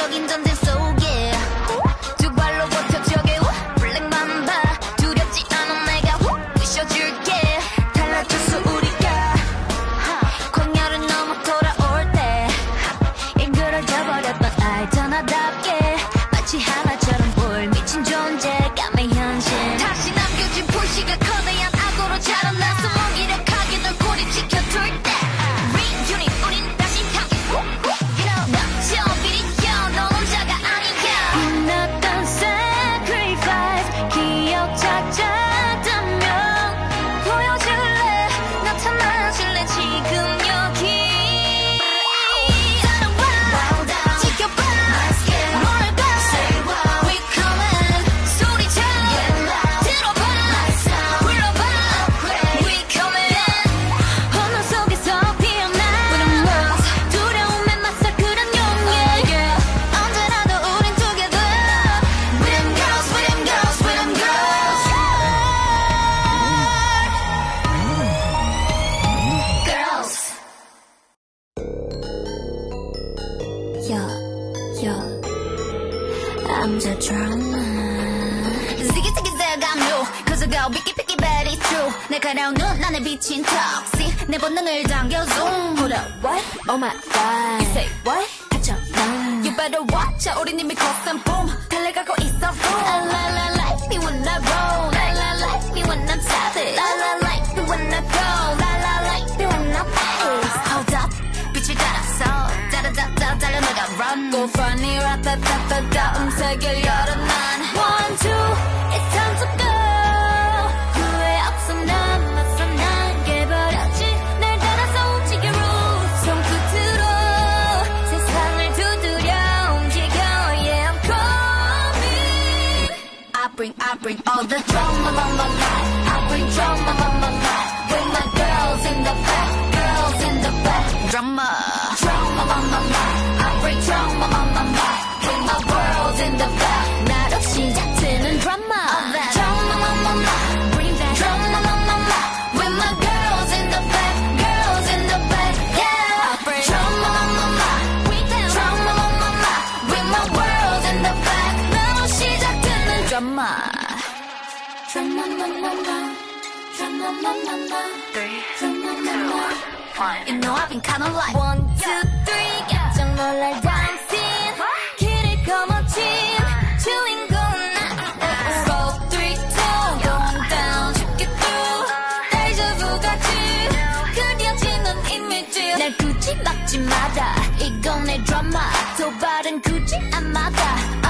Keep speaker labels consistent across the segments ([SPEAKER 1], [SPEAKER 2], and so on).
[SPEAKER 1] 적인 전쟁 속 남자 드라마
[SPEAKER 2] Ziggy ziggy zag I'm new Cause I go picky picky bad it's true 날카로운 눈 안에 비친 턱시 내 본능을 당겨 zoom
[SPEAKER 1] Hold up what? Oh my god
[SPEAKER 2] You say what?
[SPEAKER 1] 닥쳐 난
[SPEAKER 2] You better watch out 우린 이미 거센 boom 달려가고 있어 boom La la la like me when I roll La la like me when I'm savage La la like me when I go 라따따따따 음색을 열어 난 One two it's time to go 후회 없어 난 깨버렸지 날 따라서 움직여 roots 손끝으로 세상을 두드려 움직여 Yeah I'm coming I bring I bring all the drama on my life I bring drama on my life With my girls in the back 굳이 막지 마라 이건 내 드라마 도발은 굳이 안 막아 uh,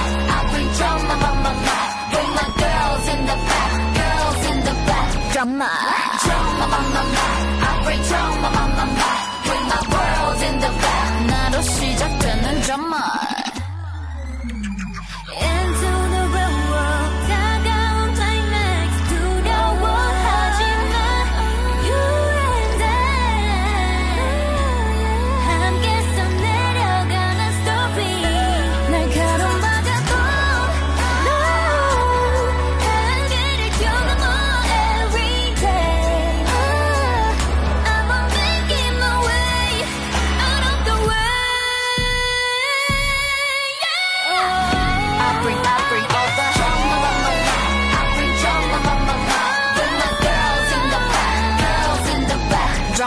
[SPEAKER 2] Mom.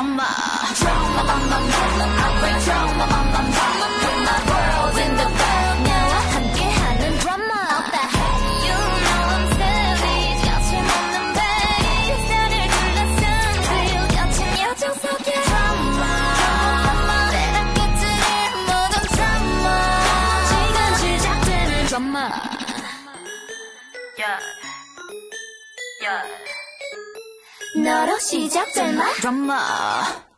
[SPEAKER 2] Drama, drama, drama, mama, I bring trauma, drama, drama. 너로 시작될 말 drama.